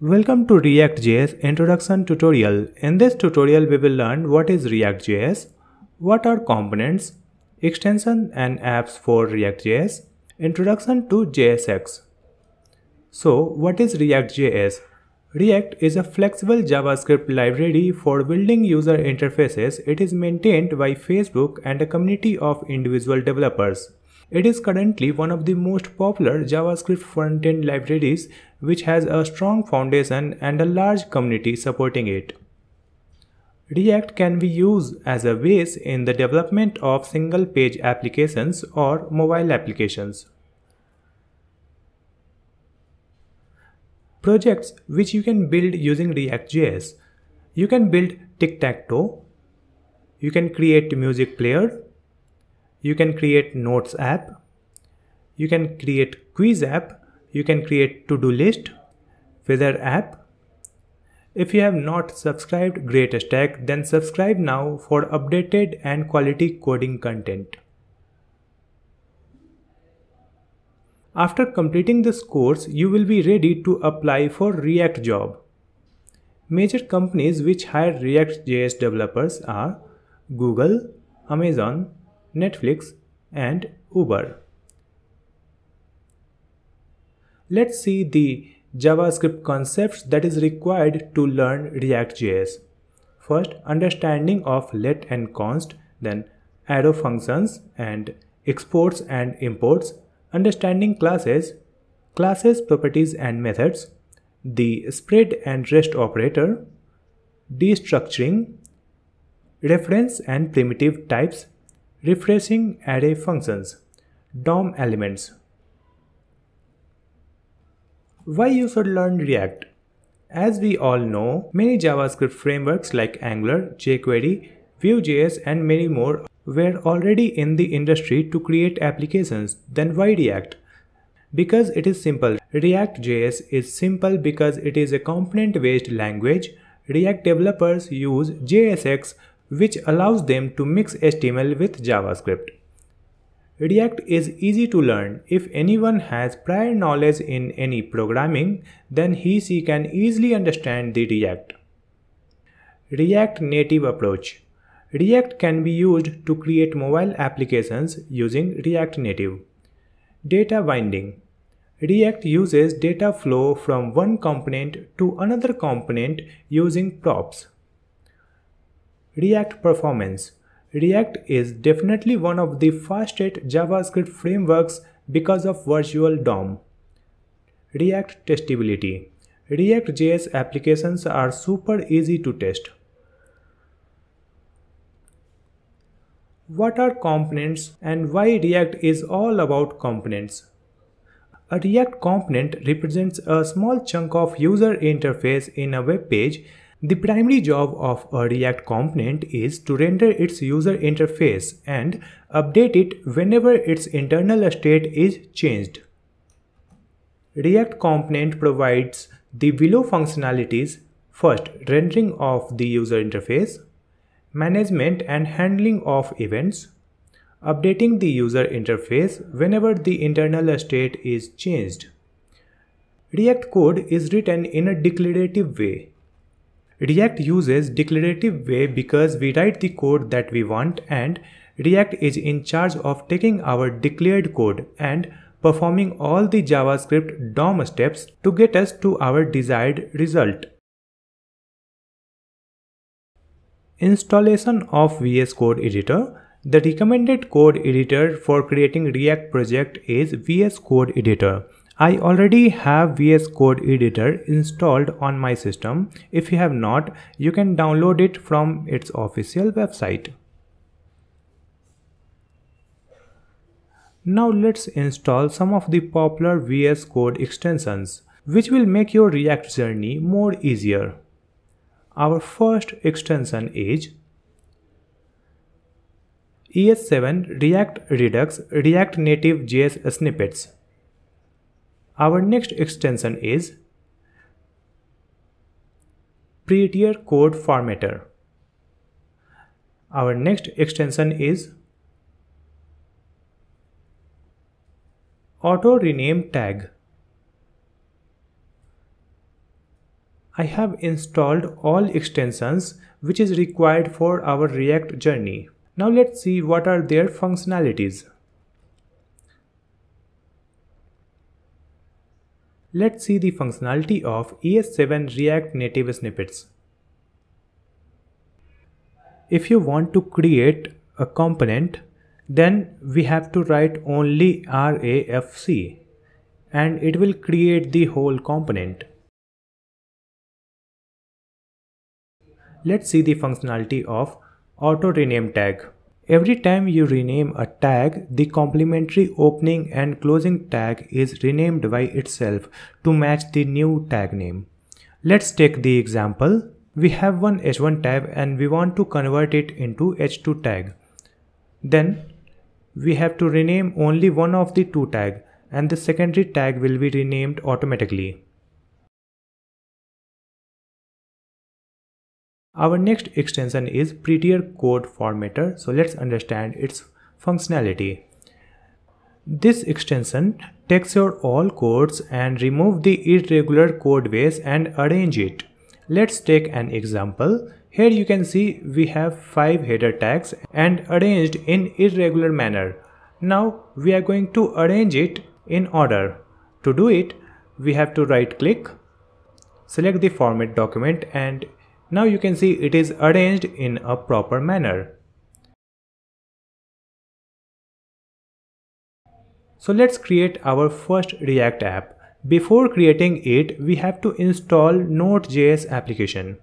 Welcome to React.js introduction tutorial. In this tutorial we will learn what is React.js, what are components, extensions and apps for React.js, introduction to JSX. So what is React.js? React is a flexible JavaScript library for building user interfaces. It is maintained by Facebook and a community of individual developers. It is currently one of the most popular JavaScript front-end libraries which has a strong foundation and a large community supporting it. React can be used as a base in the development of single-page applications or mobile applications. Projects which you can build using React.js. You can build tic-tac-toe. You can create music player you can create notes app. You can create quiz app. You can create to-do list weather app. If you have not subscribed GreatStack then subscribe now for updated and quality coding content. After completing this course you will be ready to apply for react job. Major companies which hire react js developers are google amazon Netflix, and Uber. Let's see the JavaScript concepts that is required to learn React.js. First, understanding of let and const, then arrow functions and exports and imports, understanding classes, classes properties and methods, the spread and rest operator, destructuring, reference and primitive types, refreshing array functions, DOM elements. Why you should learn React? As we all know, many JavaScript frameworks like Angular, jQuery, Vue.js and many more were already in the industry to create applications. Then why React? Because it is simple. React.js is simple because it is a component-based language. React developers use JSX which allows them to mix HTML with JavaScript. React is easy to learn. If anyone has prior knowledge in any programming, then he she can easily understand the React. React Native Approach React can be used to create mobile applications using React Native. Data binding React uses data flow from one component to another component using props. React Performance React is definitely one of the fastest JavaScript frameworks because of Virtual DOM. React Testability React.js applications are super easy to test. What are components and why React is all about components? A React component represents a small chunk of user interface in a web page the primary job of a React component is to render its user interface and update it whenever its internal state is changed. React component provides the below functionalities First, rendering of the user interface, management and handling of events, updating the user interface whenever the internal state is changed. React code is written in a declarative way React uses declarative way because we write the code that we want and React is in charge of taking our declared code and performing all the JavaScript DOM steps to get us to our desired result. Installation of VS Code Editor The recommended code editor for creating React project is VS Code Editor. I already have VS Code Editor installed on my system. If you have not, you can download it from its official website. Now let's install some of the popular VS Code extensions, which will make your React journey more easier. Our first extension is ES7 React Redux React Native JS Snippets. Our next extension is Prettier Code Formatter. Our next extension is Auto Rename Tag. I have installed all extensions which is required for our React journey. Now let's see what are their functionalities. Let's see the functionality of ES7 React Native Snippets. If you want to create a component, then we have to write only RAFC and it will create the whole component. Let's see the functionality of auto rename tag. Every time you rename a tag, the complementary opening and closing tag is renamed by itself to match the new tag name. Let's take the example. We have one h1 tag and we want to convert it into h2 tag. Then we have to rename only one of the two tag and the secondary tag will be renamed automatically. Our next extension is prettier code formatter. So let's understand its functionality. This extension takes your all codes and remove the irregular code base and arrange it. Let's take an example. Here you can see we have 5 header tags and arranged in irregular manner. Now we are going to arrange it in order. To do it, we have to right click, select the format document and now you can see it is arranged in a proper manner. So let's create our first React app. Before creating it, we have to install Node.js application.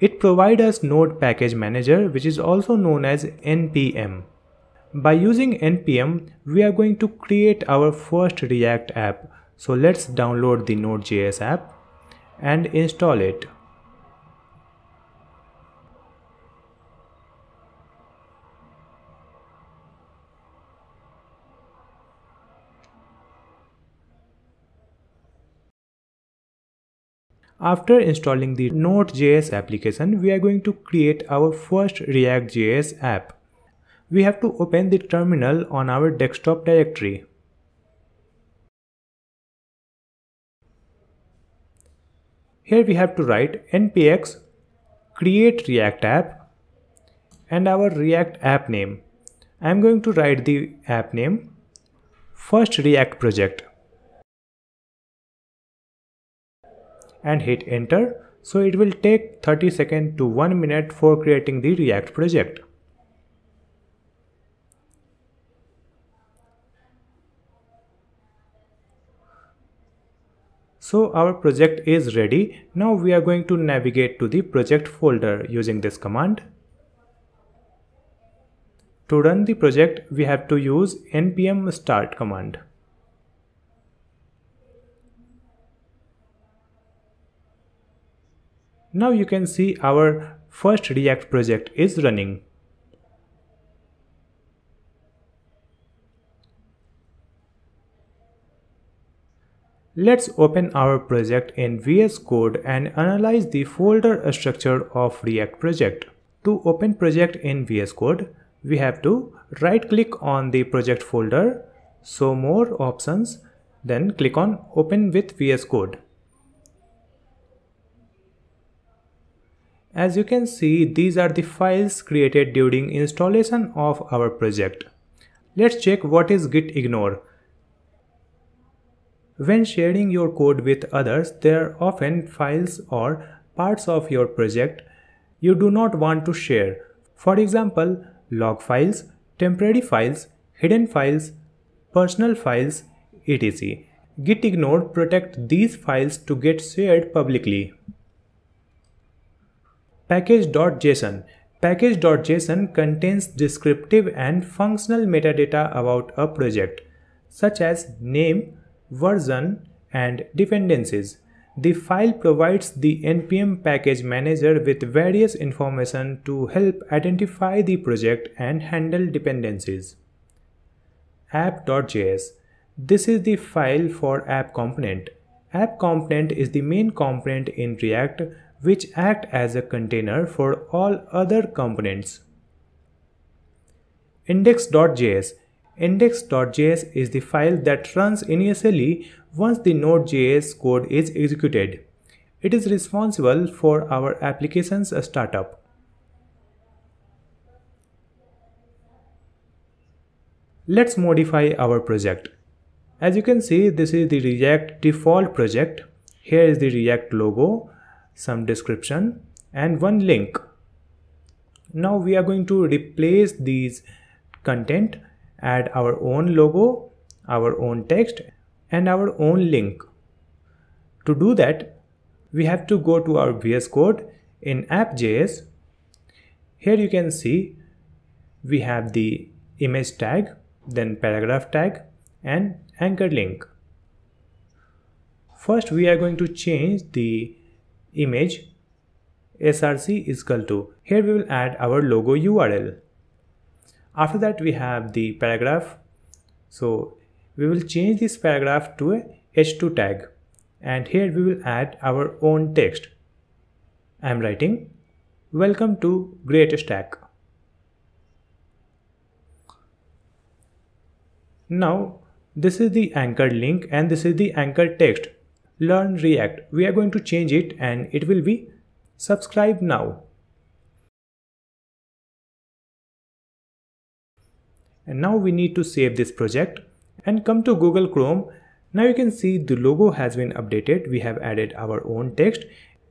It provides us Node Package Manager which is also known as NPM. By using NPM, we are going to create our first React app. So let's download the Node.js app and install it. After installing the Node.js application, we are going to create our first React.js app. We have to open the terminal on our desktop directory. Here we have to write npx create react app and our react app name. I am going to write the app name first react project. And hit enter so it will take 30 seconds to 1 minute for creating the react project. So our project is ready. Now we are going to navigate to the project folder using this command. To run the project, we have to use npm start command. Now you can see our first React project is running. Let's open our project in VS Code and analyze the folder structure of React project. To open project in VS Code, we have to right click on the project folder, show more options, then click on open with VS Code. As you can see, these are the files created during installation of our project. Let's check what is git ignore. When sharing your code with others, there are often files or parts of your project you do not want to share. For example, log files, temporary files, hidden files, personal files, etc. Git ignore protect these files to get shared publicly. Package.json Package.json contains descriptive and functional metadata about a project, such as name, version, and dependencies. The file provides the npm package manager with various information to help identify the project and handle dependencies. app.js This is the file for app component. App component is the main component in React which act as a container for all other components. Index.js Index.js is the file that runs initially once the Node.js code is executed. It is responsible for our application's startup. Let's modify our project. As you can see, this is the React default project. Here is the React logo, some description and one link. Now we are going to replace these content, add our own logo, our own text and our own link. To do that, we have to go to our VS Code in app.js. Here you can see we have the image tag then paragraph tag and anchor link. First we are going to change the image src is equal to here we will add our logo url after that we have the paragraph. So we will change this paragraph to a h2 tag. And here we will add our own text. I am writing welcome to GreatStack. Now, this is the anchor link and this is the anchor text. Learn React. We are going to change it and it will be subscribe now. And now we need to save this project and come to Google Chrome. Now you can see the logo has been updated. We have added our own text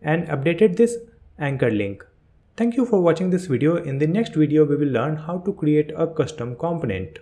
and updated this anchor link. Thank you for watching this video. In the next video, we will learn how to create a custom component.